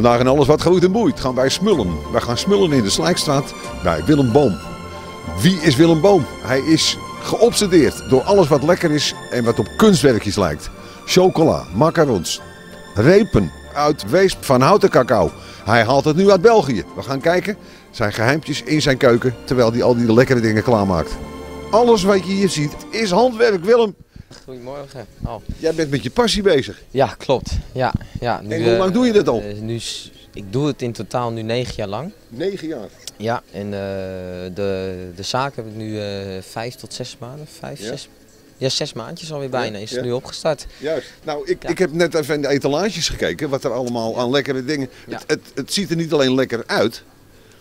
Vandaag in alles wat groeit en boeit gaan wij smullen. Wij gaan smullen in de Slijkstraat bij Willem Boom. Wie is Willem Boom? Hij is geobsedeerd door alles wat lekker is en wat op kunstwerkjes lijkt. Chocola, macarons, repen uit Weesp van houten cacao. Hij haalt het nu uit België. We gaan kijken zijn geheimpjes in zijn keuken terwijl hij al die lekkere dingen klaarmaakt. Alles wat je hier ziet is handwerk, Willem. Goedemorgen. Oh. Jij bent met je passie bezig. Ja, klopt. Ja, ja, nu, En hoe lang eh, doe je dat al? eh, nu, ik doe het in totaal nu negen jaar lang. Negen jaar. Ja, en eh, de, de zaak heb ik nu vijf tot zes maanden. Vijf, Ja? zes. Ja, zes maandjes alweer bijna. Is het nu opgestart. Juist. Nou, ik, Ja. ik heb net even in de etalages gekeken, wat er allemaal aan lekkere dingen... Het, het ziet er niet alleen lekker uit,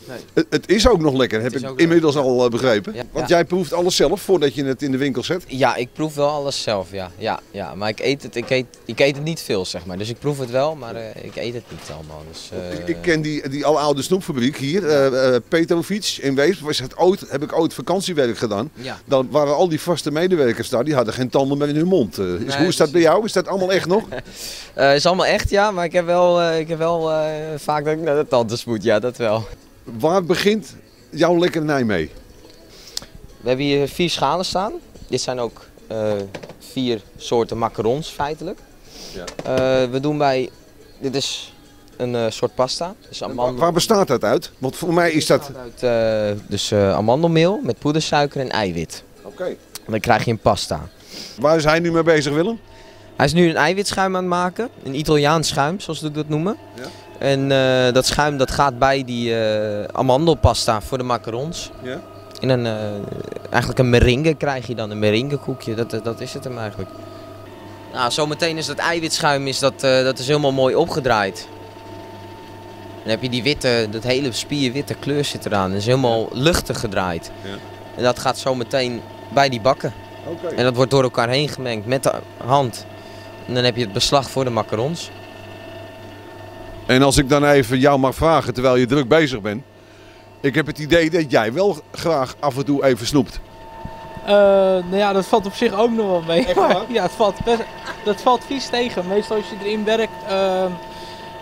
Nee. het, het is ook nog lekker, heb ik inmiddels al eh, begrepen. Ja. Want jij proeft alles zelf voordat je het in de winkel zet. Ja, ik proef wel alles zelf, ja. ja, ja. Maar ik eet, het, ik, eet, ik eet het niet veel, zeg maar. Dus ik proef het wel, maar eh, ik eet het niet allemaal. Dus, eh, Ik, ik ken die, die aloude snoepfabriek hier, eh eh, Petrovic in Weesp. Was het ooit, heb ik ooit vakantiewerk gedaan. Ja. Dan waren al die vaste medewerkers daar, die hadden geen tanden meer in hun mond. Eh, is, Nee, hoe is dat bij jou? Is dat allemaal echt nog? Eh, is allemaal echt, ja. Maar ik heb wel, eh, ik heb wel eh, vaak dat ik naar de tantes moet. Ja, dat wel. Waar begint jouw lekkernij mee? We hebben hier vier schalen staan. Dit zijn ook eh, vier soorten macarons feitelijk. Ja. Eh, we doen bij, dit is een eh, soort pasta. Dus Waar, amandel, waar bestaat dat uit? Want voor mij is dat... uit, dus amandelmeel met poedersuiker en eiwit. Oké. Dan krijg je een pasta. Waar is hij nu mee bezig, Willem? Hij is nu een eiwitschuim aan het maken. Een Italiaans schuim, zoals we dat noemen. Ja. En eh, dat schuim dat gaat bij die eh, amandelpasta voor de macarons. Ja. In een, eh, eigenlijk een meringue krijg je dan, een meringuekoekje. Dat, dat, is het hem eigenlijk. Nou, zometeen is dat eiwitschuim is dat, dat is helemaal mooi opgedraaid. Dan heb je die witte, dat hele spierwitte kleur zit eraan. Dat is helemaal luchtig gedraaid. Ja. En dat gaat zometeen bij die bakken. Oké. En dat wordt door elkaar heen gemengd met de hand. En dan heb je het beslag voor de macarons. En als ik dan even jou mag vragen, terwijl je druk bezig bent. Ik heb het idee dat jij wel graag af en toe even snoept. Eh, nou ja, dat valt op zich ook nog wel mee. Echt waar? ja, het valt best, dat valt vies tegen. Meestal als je erin werkt, ehm,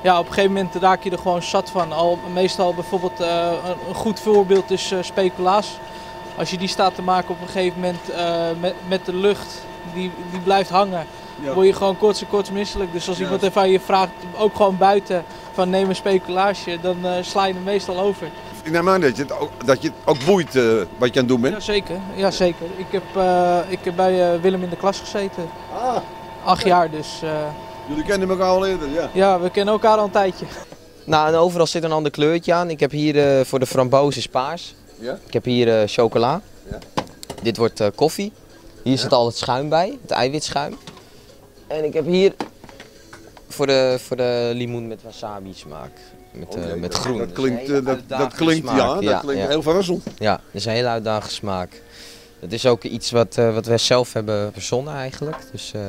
ja, op een gegeven moment raak je er gewoon zat van. Al, meestal bijvoorbeeld eh, een, een goed voorbeeld is eh, speculaas. Als je die staat te maken op een gegeven moment eh, met, met de lucht, die, die blijft hangen, Ja. word je gewoon kort en kort misselijk. Dus als Ja. iemand even aan je vraagt, ook gewoon buiten, van neem een speculaasje, dan eh, sla je hem meestal over. Ik neem aan dat je het ook, dat je het ook boeit eh, wat je aan het doen bent. Jazeker, ja, zeker. Ik heb, eh, ik heb bij Willem in de klas gezeten. Ah, Acht jaar, dus eh, jullie kennen elkaar al eerder, ja. ja, we kennen elkaar al een tijdje. Nou, en overal zit een ander kleurtje aan. Ik heb hier eh, voor de framboos is paars. Ja? Ik heb hier eh, chocola. Ja. Dit wordt eh, koffie. Hier zit al het schuim bij, het eiwitschuim. En ik heb hier voor de, voor de limoen met wasabi smaak. Met, Oh, eh, met dat- groen. Dat Dat klinkt, hele eh, dat, dat klinkt, ja, dat Ja, klinkt ja. heel verrassend. Ja, dat is een hele uitdagende smaak. Dat is ook iets wat, eh, wat wij zelf hebben verzonnen eigenlijk. Dus, eh,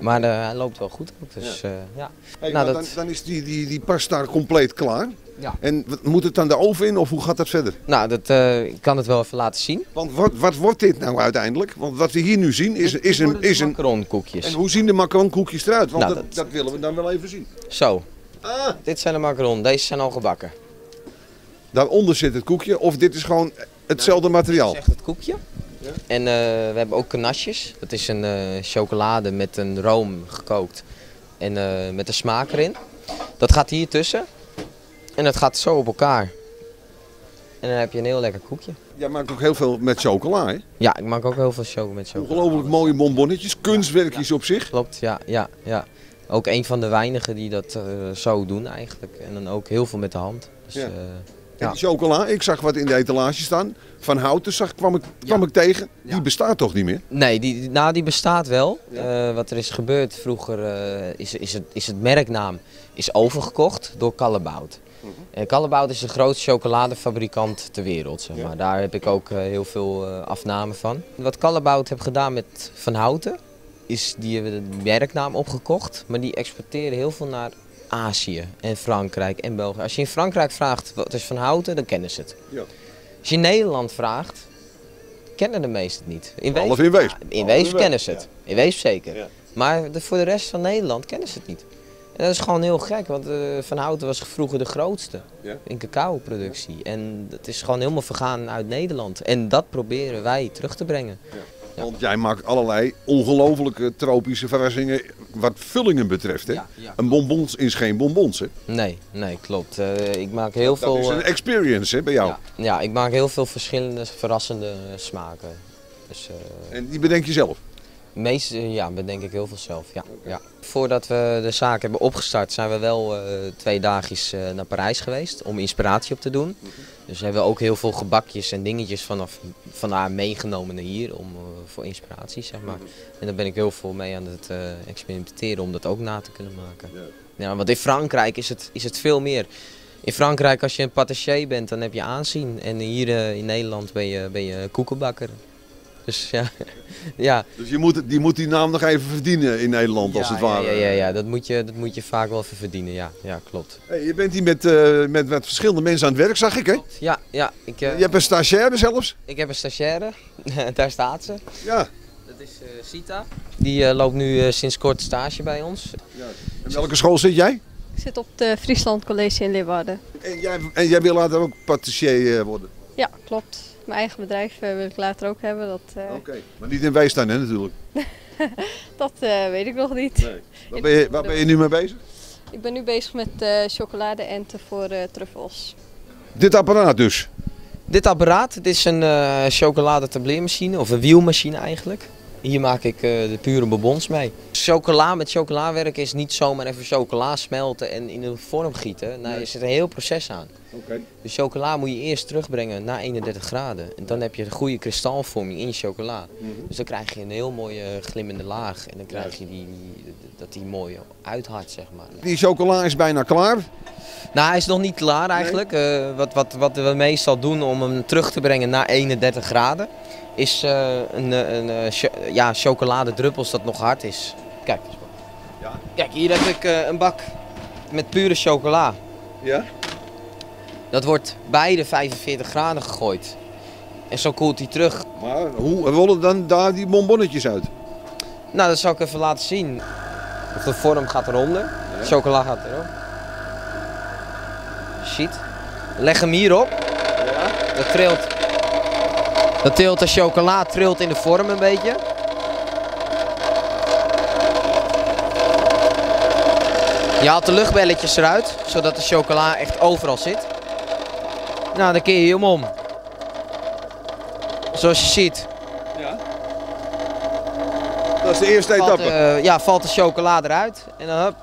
maar eh, hij loopt wel goed ook. Dus, ja. Hey, Nou, dat- dan, dan is die, die, die pasta compleet klaar. Ja. En moet het dan de oven in of hoe gaat dat verder? Nou, dat, ik kan het wel even laten zien. Want wat, wat wordt dit nou uiteindelijk? Want wat we hier nu zien is, is een... Is een macaronkoekjes. en hoe zien de macaronkoekjes eruit? Want Nou, dat, dat- dat willen we dan wel even zien. Zo, Ah, dit zijn de macaron. Deze zijn al gebakken. daaronder zit het koekje of dit is gewoon hetzelfde materiaal? Dat is echt het koekje. Ja. En eh, we hebben ook kanasjes. Dat is een eh, chocolade met een room gekookt. En eh, met de smaak erin. Dat gaat hier tussen. En dat gaat zo op elkaar. En dan heb je een heel lekker koekje. Jij maakt ook heel veel met chocola, hè? Ja, ik maak ook heel veel chocolade met chocolade. Ongelooflijk mooie bonbonnetjes, kunstwerkjes op zich. Klopt, ja, ja, ja. Ook een van de weinigen die dat eh, zo doen eigenlijk. En dan ook heel veel met de hand. Dus, Ja. En Ja. die chocola, ik zag wat in de etalage staan. Van houten zag, kwam, ik, kwam ik tegen. Die Ja. bestaat toch niet meer? Nee, die, nou, die bestaat wel. Eh, wat er is gebeurd vroeger eh, is, is, het, is het merknaam is overgekocht door Callebout. En Callebout is de grootste chocoladefabrikant ter wereld. Zeg maar. Daar heb ik ook heel veel afnamen van. Wat Callebout heeft gedaan met Van Houten, is die hebben de merknaam opgekocht. Maar die exporteren heel veel naar Azië en Frankrijk en België. Als je in Frankrijk vraagt wat is Van Houten, dan kennen ze het. Ja. Als je in Nederland vraagt, kennen de meesten het niet. In Behalve in Weesp. ja, in Weesp kennen ze het. In Weesp zeker. Ja. Maar de, voor de rest van Nederland kennen ze het niet. En dat is gewoon heel gek, want eh, Van Houten was vroeger de grootste Ja. in cacao-productie. En dat is gewoon helemaal vergaan uit Nederland. En dat proberen wij terug te brengen. Ja. Want jij maakt allerlei ongelofelijke tropische verrassingen wat vullingen betreft. Hè? Ja, ja. Een bonbons is geen bonbons. Hè? Nee, nee, klopt. Eh, ik maak heel Dat veel. is een eh, experience hè, bij jou. ja, ik maak heel veel verschillende verrassende smaken. Dus, eh, En die bedenk je zelf. Meest, eh, ja, bedenk ik heel veel zelf. Ja, ja. Voordat we de zaak hebben opgestart, zijn we wel eh, twee dagjes eh, naar Parijs geweest om inspiratie op te doen. Dus hebben we ook heel veel gebakjes en dingetjes vanaf vandaar meegenomen naar hier om, voor inspiratie, zeg maar. En daar ben ik heel veel mee aan het experimenteren om dat ook na te kunnen maken. Ja, want in Frankrijk is het, is het veel meer. In Frankrijk, als je een patissier bent, dan heb je aanzien. En hier in Nederland ben je, ben je koekenbakker. Dus ja, ja. Dus je moet, die moet die naam nog even verdienen in Nederland, als ja, het ware. Ja, ja, ja, ja. Dat, moet je, dat moet je vaak wel even verdienen. Ja, ja klopt. Hey, je bent hier met, eh, met, met verschillende mensen aan het werk, zag ik. Hè? Ja, ja ik, eh, Je hebt een stagiaire zelfs. ik heb een stagiaire. Daar staat ze. Ja. Dat is eh, Sita. Die eh, loopt nu eh, sinds kort stage bij ons. En welke school zit jij? Ik zit op het Friesland College in Leeuwarden. En jij, en jij wil later ook patissier eh, worden? Ja, klopt. Mijn eigen bedrijf eh, wil ik later ook hebben. Dat, eh, Oké. Maar niet in Weestuin, hè, natuurlijk. dat eh, weet ik nog niet. Nee. Waar ben, je, waar ben je nu mee bezig? Ik ben nu bezig met eh chocoladeenten voor eh, truffels. Dit apparaat dus. Dit apparaat, dit is een eh chocoladetableermachine, of een wielmachine eigenlijk. Hier maak ik eh, de pure bonbons mee. Chocola met chocola werken is niet zomaar even chocola smelten en in een vorm gieten. Nee, er zit een heel proces aan. Oké. De chocola moet je eerst terugbrengen naar 31 graden. En dan heb je de goede kristalvorming in je chocola. Dus dan krijg je een heel mooie glimmende laag. En dan krijg je die, die- dat die mooi uithart, zeg maar. Die chocola is bijna klaar. Nou, hij is nog niet klaar eigenlijk. Eh, wat, wat, wat we meestal doen om hem terug te brengen naar 31 graden, is eh, een, eh, een, eh, ja, chocoladedruppels dat nog hard is. Kijk, maar. Kijk, hier heb ik een bak met pure chocola. Ja? Dat wordt bij de 45 graden gegooid. En zo koelt hij terug. Maar hoe rollen dan daar die bonbonnetjes uit? Nou, dat zal ik even laten zien. Of de vorm gaat eronder. Chocola gaat erop. Shit. Leg hem hierop. Dat trilt. Dat trilt de chocola trilt in de vorm een beetje. Je haalt de luchtbelletjes eruit, zodat de chocola echt overal zit. Nou, dan keer je hem om. Zoals je ziet, Ja. Dat is de eerste valt, etappe. ja, valt de chocola eruit. En dan hup,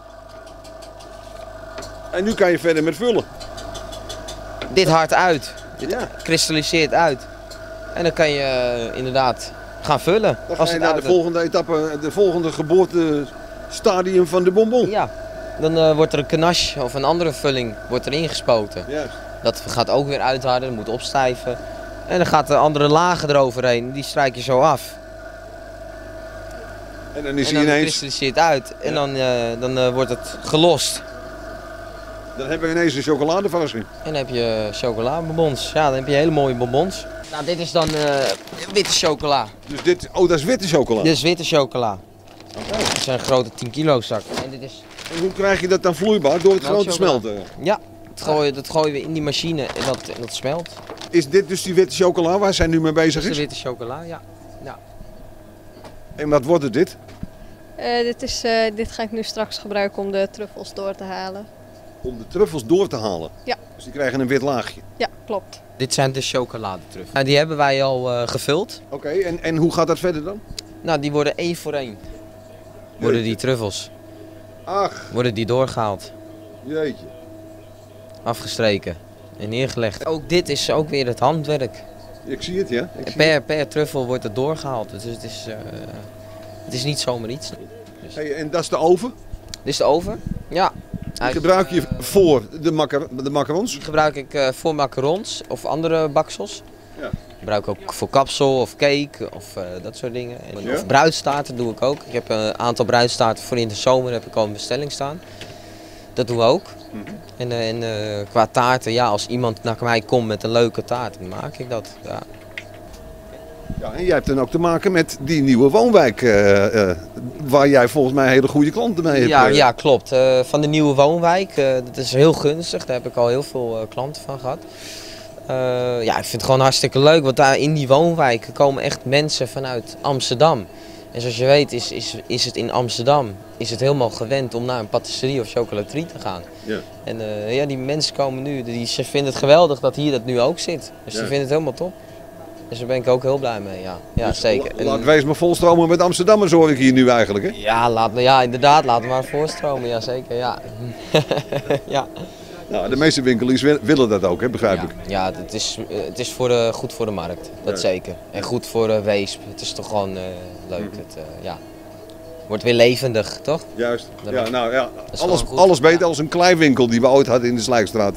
En nu kan je verder met vullen. dit hard uit. Dit Ja. kristalliseert uit. En dan kan je eh, inderdaad gaan vullen. Dan Als ga je naar de volgende etappe, de volgende geboortestadium van de bonbon. Ja, dan eh, wordt er een ganache of een andere vulling wordt er ingespoten. Juist. Dat gaat ook weer uitharden, dat moet opstijven. En dan gaat de andere lagen eroverheen, die strijk je zo af. En dan is en hij dan ineens, kristalliseert uit. En dan, eh, dan wordt het gelost. dan hebben we ineens een chocoladeverrassing. En dan heb je chocoladebonbons. Ja, dan heb je hele mooie bonbons. Nou, dit is dan eh, witte chocola. Dus dit, oh dat is witte chocola. Dit is witte chocola. Dat is een grote 10 kilo zak. En dit is, En hoe krijg je dat dan vloeibaar? Door het gewoon te smelten. ja, dat gooien, dat gooien we in die machine en dat, en dat smelt. Is dit dus die witte chocola waar zij nu mee bezig is de is? witte chocola, ja. En wat wordt het dit? Eh, dit, is, eh, dit ga ik nu straks gebruiken om de truffels door te halen. Om de truffels door te halen. Ja. Dus die krijgen een wit laagje. Ja, klopt. Dit zijn de chocoladetruffels. Nou, die hebben wij al eh, gevuld. Oké, en, en hoe gaat dat verder dan? Nou, die worden één voor één. Worden die truffels. Ach, Worden die doorgehaald. jeetje. Afgestreken. En neergelegd. Ook dit is ook weer het handwerk. Ik zie het, ja. Ik Per, per truffel wordt het doorgehaald. Dus het is, eh, het is niet zomaar iets. Hey, en dat is de oven. Dit is de oven. Ja. Die gebruik je voor de, macar de macarons. Die gebruik ik eh, voor macarons of andere baksels. Ja. Gebruik ook voor kapsel of cake of eh, dat soort dingen. En, Ja? Of bruidstaarten doe ik ook. Ik heb een aantal bruidstaarten voor in de zomer heb ik al een bestelling staan. Dat doen we ook. Mhm. En, eh, en qua taarten, ja, als iemand naar mij komt met een leuke taart, dan maak ik dat. Ja. Ja, en jij hebt dan ook te maken met die nieuwe woonwijk, eh, eh, waar jij volgens mij hele goede klanten mee hebt. Ja, eh. ja klopt. Van de nieuwe woonwijk. dat is heel gunstig. Daar heb ik al heel veel klanten van gehad. Eh, ja, ik vind het gewoon hartstikke leuk. Want daar in die woonwijk komen echt mensen vanuit Amsterdam. En zoals je weet is, is, is het in Amsterdam is het helemaal gewend om naar een patisserie of chocolaterie te gaan. Ja. En ja, die mensen komen nu, die, ze vinden het geweldig dat hier dat nu ook zit. Dus Ja. die vinden het helemaal top. Dus daar ben ik ook heel blij mee, ja. Ja, Dus zeker. la- En- Laat wees maar volstromen met Amsterdammers hoor ik hier nu eigenlijk. Hè? ja, laat, ja, inderdaad, laat maar voorstromen, ja zeker, ja. ja. Nou, de meeste winkeliers wi- willen dat ook, hè, begrijp ja. ik. Ja, het is, het is voor de, goed voor de markt, dat Ja. zeker. En goed voor eh, Weesp, het is toch gewoon eh, leuk. Mhm. Het, eh, ja. Wordt weer levendig, toch? Juist. Dat Ja, nou ja, alles, alles beter Ja. als een kleiwinkel die we ooit hadden in de Slijkstraat.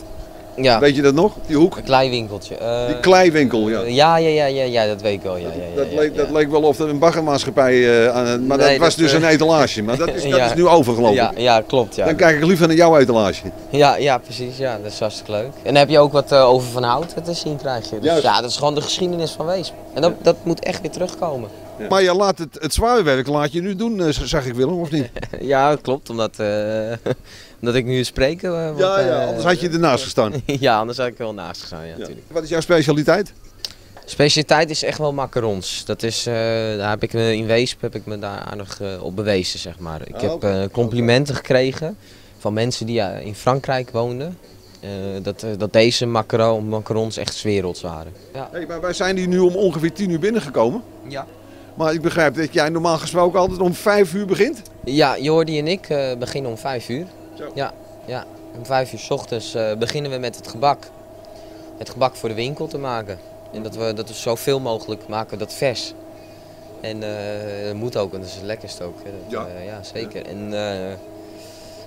Ja, Weet je dat nog? Die hoek? een kleiwinkeltje. eh, Die kleiwinkel, ja. ja, ja, ja, ja, ja, dat weet ik wel. Ja, ja, ja, dat, leek, dat leek wel of er een baggermaatschappij eh, aan het- Maar Nee, dat was dus eh, een etalage. Maar dat is, dat is nu overgelopen. Ja, ja, klopt. Ja. Dan kijk ik liever naar jouw etalage. Ja, ja, precies. Ja, dat is hartstikke leuk. En dan heb je ook wat over van hout te zien krijg je. Dus ja, dat is gewoon de geschiedenis van Weesp. En dat, dat moet echt weer terugkomen. Maar je laat het, het zware werk laat je nu doen, eh, zag ik Willem, of niet? Ja, dat klopt. Omdat, eh, omdat ik nu spreken. eh, Ja, ja, anders had je ernaast gestaan. ja, anders had ik er wel naast gestaan. Ja, natuurlijk. Wat is jouw specialiteit? Specialiteit is echt wel macarons. Dat is, daar heb ik me in Weesp heb ik me daar aardig op bewezen, zeg maar. Ik Ah, heb complimenten gekregen van mensen die in Frankrijk woonden. dat, dat deze macaron, macarons echt werelds waren. Ja. Hey, maar wij zijn hier nu om ongeveer 10 uur binnengekomen. Ja. Maar ik begrijp dat jij normaal gesproken altijd om 5 uur begint. Ja, Jordi en ik eh, beginnen om 5 uur. Zo. Ja, ja, om 5 uur s ochtends eh, beginnen we met het gebak. Het gebak voor de winkel te maken. En dat we, dat we zoveel mogelijk maken dat vers. En eh, dat moet ook, en dat is het lekkerste ook. Dat, Ja. ja, zeker. En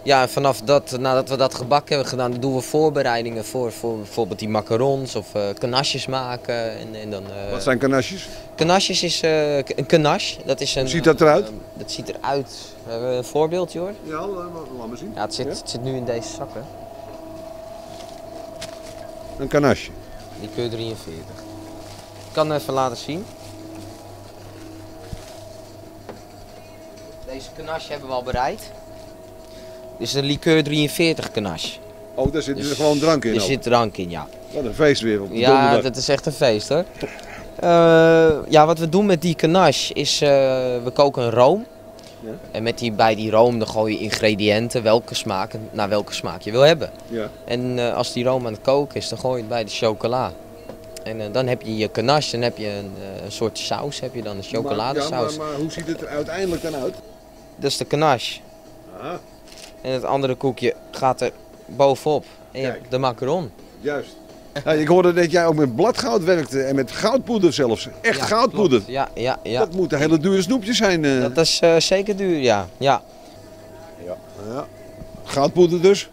ja, vanaf dat, nadat we dat gebak hebben gedaan, dan doen we voorbereidingen voor, voor bijvoorbeeld die macarons of kanasjes maken. En, en dan, eh, Wat zijn kanasjes? Kanasjes is eh, een kanache. Dat is een, Hoe ziet dat eruit? dat ziet eruit. We hebben een voorbeeldje hoor. Ja, laat maar zien. Ja, het zit, Ja? het zit nu in deze zakken. Een kanasje. Die keur 43. Ik kan even laten zien. Deze kanache hebben we al bereid. Dit is een liqueur 43 kanache. Oh, daar zit dus Dus gewoon drank in. Er zit drank in, ja. Wat een feest weer op de Ja, donderdag. dat is echt een feest hoor. Eh, ja, wat we doen met die kanache is, eh, we koken een room. Ja. En met die, bij die room dan gooi je ingrediënten, welke smaak, naar welke smaak je wil hebben. Ja. En eh, als die room aan het koken is, dan gooi je het bij de chocola. En dan heb je je ganache, dan heb je een, een soort saus, heb je dan een Maar, ja, chocoladesaus. maar, maar hoe ziet het er uiteindelijk dan uit? Dat is de ganache. Ah, En het andere koekje gaat er bovenop. En je Kijk. hebt de macaron. juist. Ik hoorde dat jij ook met bladgoud werkte en met goudpoeder zelfs. Echt Ja, goudpoeder. klopt. Ja, ja, ja. Dat moeten hele dure snoepjes zijn. eh. Dat is eh, zeker duur, ja. ja. Ja. Goudpoeder dus.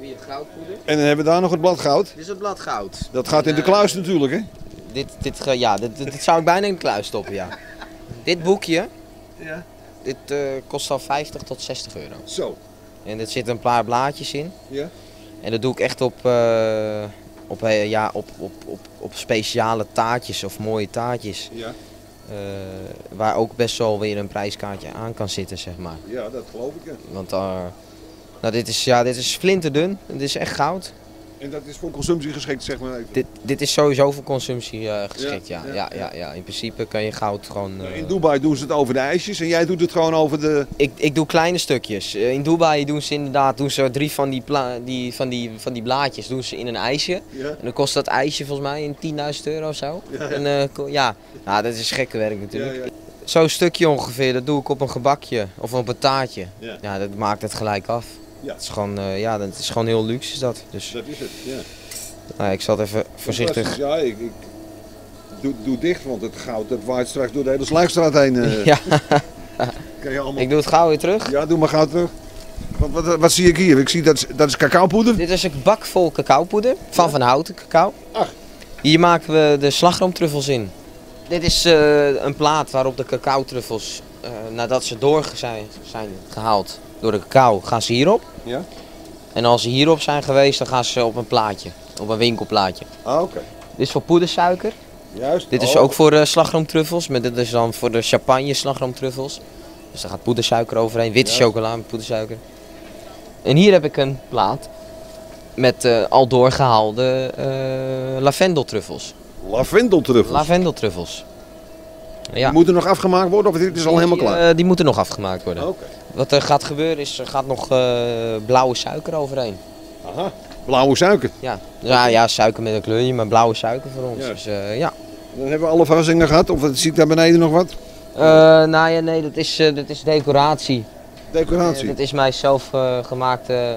Wie het goudpoeder? En dan hebben we daar nog het bladgoud. Dit is het bladgoud. Dat gaat in de Eh, kluis natuurlijk, hè? Dit, dit, ge- ja, dit, dit, dit zou ik bijna in de kluis stoppen, ja. dit boekje, Ja. Dit eh, kost al 50 tot 60 euro. Zo. En er zitten een paar blaadjes in. Ja. En dat doe ik echt op, eh, op, eh, ja, op, op, op, op speciale taartjes of mooie taartjes. Ja. waar ook best wel weer een prijskaartje aan kan zitten, zeg maar. Ja, dat geloof ik. Ja. Want eh, nou, dit, is, ja, dit is flinterdun. Dit is echt goud. En dat is voor consumptie geschikt, zeg maar even. Dit, dit is sowieso voor consumptie eh, geschikt, ja. Ja, Ja, ja, In principe kan je goud gewoon... eh, In Dubai doen ze het over de ijsjes en jij doet het gewoon over de... ik, ik doe kleine stukjes. Eh, In Dubai doen ze inderdaad doen ze drie van die, die, van, die, van die blaadjes doen ze in een ijsje. Ja. En dan kost dat ijsje volgens mij een 10.000 euro of zo. En, eh, ja. ja, dat is gekke werk natuurlijk. Zo'n stukje ongeveer, dat doe ik op een gebakje of op een taartje. Ja, dat maakt het gelijk af. Ja. Het is gewoon, eh, ja, dat is gewoon heel luxe is dat. Dus Dat is het, ja. nou, ik zal het even voorzichtig... Ja, ik, ik doe, doe dicht, want het goud dat waait straks door de hele Slijkstraat heen. eh. Ja, Kan je allemaal... ik doe het gauw weer terug. Ja, doe maar goud terug. Want wat, wat zie ik hier? Ik zie dat, is- dat is cacaopoeder. Dit is een bak vol cacaopoeder van Van Houten cacao. Ach. Hier maken we de slagroomtruffels in. Dit is eh, een plaat waarop de cacaotruffels, eh nadat ze door zijn, zijn gehaald door de cacao, gaan ze hierop. Ja. En als ze hierop zijn geweest, dan gaan ze op een plaatje, op een winkelplaatje. Ah, oké. Dit is voor poedersuiker. Juist. Dit is Oh. ook voor eh slagroomtruffels, maar dit is dan voor de champagne slagroomtruffels. Dus daar gaat poedersuiker overheen, witte chocola met poedersuiker. En hier heb ik een plaat met eh, al doorgehaalde eh lavendeltruffels. Lavendeltruffels. Lavendeltruffels. Ja. Die moeten nog afgemaakt worden of dit is al helemaal klaar? eh, die moeten nog afgemaakt worden. Oké. Wat er gaat gebeuren is, er gaat nog eh, blauwe suiker overheen. Aha. Blauwe suiker. Ja. Ja, ja, suiker met een kleurje, maar blauwe suiker voor ons. Dus eh, ja. Dan hebben we alle verrassingen gehad. Of zie ik daar beneden nog wat? Eh, nou ja, nee, dat is, eh, dat is decoratie. Decoratie. Eh, dit is mijn zelf eh, gemaakte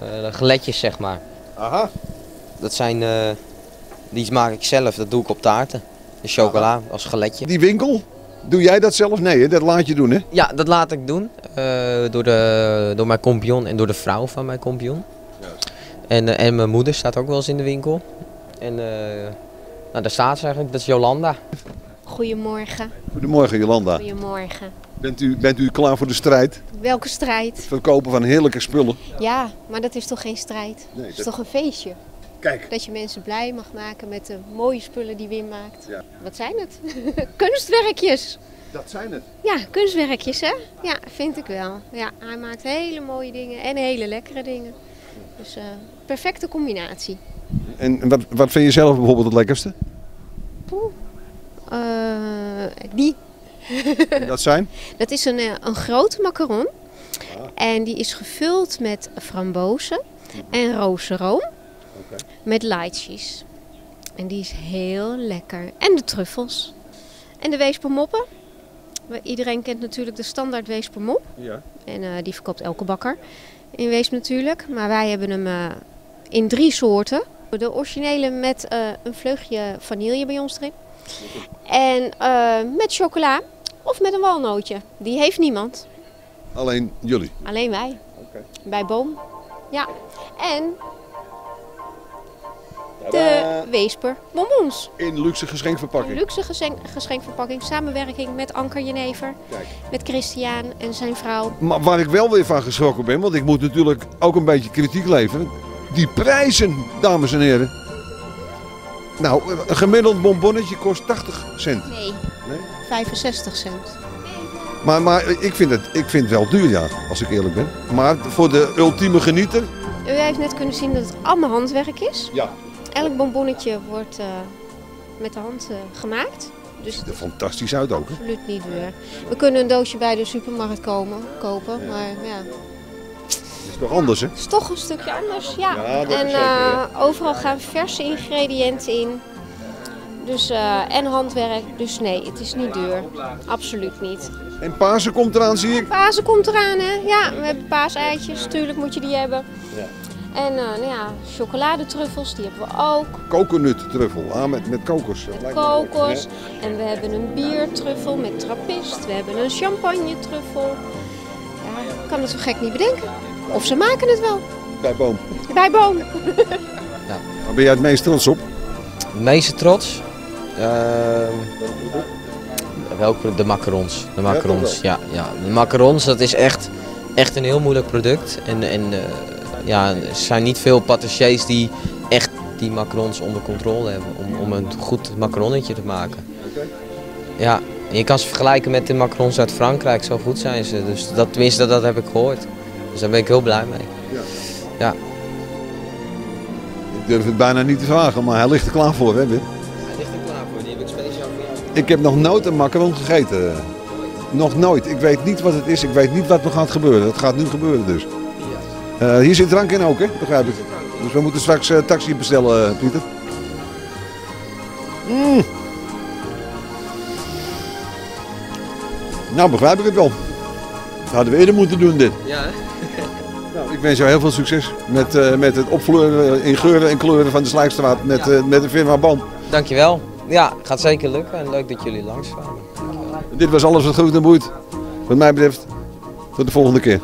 eh, geletjes, zeg maar. Aha. Dat zijn, eh, die maak ik zelf, dat doe ik op taarten. De chocola als geletje. Die winkel, doe jij dat zelf? Nee, hè? dat laat je doen hè? Ja, dat laat ik doen. eh, door, de, door mijn kompion en door de vrouw van mijn kompion. Juist. En, eh, en mijn moeder staat ook wel eens in de winkel. En eh, nou, daar staat ze eigenlijk, dat is Jolanda. Goedemorgen. Goedemorgen Jolanda. Goedemorgen. Bent u, bent u klaar voor de strijd? Welke strijd? Het verkopen van heerlijke spullen? Ja, maar dat is toch geen strijd? Nee, Het is toch een feestje? Kijk. Dat je mensen blij mag maken met de mooie spullen die Wim maakt. Ja. Wat zijn het? Kunstwerkjes. Dat zijn het. Ja, kunstwerkjes hè? Ja, vind ik wel. Ja, hij maakt hele mooie dingen en hele lekkere dingen. Dus eh, perfecte combinatie. En wat, wat vind je zelf bijvoorbeeld het lekkerste? Eh, die, Dat zijn? dat is een, eh, een grote macaron. En die is gevuld met frambozen en rozeroom. Met lychees. En die is heel lekker. En de truffels. En de weespermoppen. We- Iedereen kent natuurlijk de standaard weespermop. Ja. En eh, die verkoopt elke bakker in Weesp natuurlijk. Maar wij hebben hem eh, in drie soorten. De originele met eh, een vleugje vanille bij ons erin. En eh, met chocola of met een walnootje. Die heeft niemand. Alleen jullie. Alleen wij. Bij Boom. Ja. En de Weesper bonbons. In luxe geschenkverpakking. Luxe geschenk, geschenkverpakking. Samenwerking met Anker Jenever. Kijk. Met Christian en zijn vrouw. Maar waar ik wel weer van geschrokken ben, want ik moet natuurlijk ook een beetje kritiek leveren. Die prijzen, dames en heren. Nou, een gemiddeld bonbonnetje kost 80 cent. Nee. Nee? 65 cent. Maar, maar ik, vind het, ik vind het wel duur, ja, als ik eerlijk ben. Maar voor de ultieme genieter. U heeft net kunnen zien dat het allemaal handwerk is. Ja. Elk bonbonnetje wordt eh, met de hand eh, gemaakt. Dus Ziet er fantastisch uit ook. Hè? absoluut niet duur. We kunnen een doosje bij de supermarkt komen, kopen. Maar ja, Dat is toch anders, hè? het is toch een stukje anders. Ja. En zeker, eh, overal gaan verse ingrediënten in. Dus, en handwerk. Dus nee, het is niet duur. Absoluut niet. En Pasen komt eraan, zie ik. Pasen komt eraan, hè? Ja, we hebben paaseitjes. Tuurlijk moet je die hebben. Ja. En eh, nou ja, chocoladetruffels, die hebben we ook. Coconut truffel, ah, met, met kokos. Dat lijkt me leuk, kokos. En we hebben een biertruffel met trappist. We hebben een champagne truffel. Ja, ik kan het zo gek niet bedenken. Of ze maken het wel. Bij Boom. Bij Boom. Waar ben jij het meest trots op? Het meeste trots? Ehm, welke? De macarons. De macarons, ja, ja. De macarons, dat is echt, echt een heel moeilijk product. En, en eh, ja, er zijn niet veel patissiers die echt die macarons onder controle hebben. Om, om een goed macaronnetje te maken. Ja, je kan ze vergelijken met de macarons uit Frankrijk. Zo goed zijn ze. Dus dat, tenminste, dat, dat heb ik gehoord. Dus daar ben ik heel blij mee. Ik durf het bijna niet te vragen, maar hij ligt er klaar voor, hè, Wim? Hij ligt er klaar voor. Die heb ik speciaal voor jou. Ik heb nog nooit een macaron gegeten. Nog nooit. Ik weet niet wat het is. Ik weet niet wat er gaat gebeuren. Het gaat nu gebeuren dus. Eh, hier zit drank in ook, hè? Begrijp ik. Dus we moeten straks eh, taxi bestellen, eh, Pieter. Mm. Nou, begrijp ik het wel. Dat hadden we eerder moeten doen, dit. Ja, hè? Nou, ik wens jou heel veel succes met, met het opvleuren in geuren en kleuren van de Slijkstraat met, Ja. met de firma Boom. Dankjewel. Ja, gaat zeker lukken en leuk dat jullie langs kwamen. Dit was alles wat goed en boeit. Wat mij betreft, tot de volgende keer.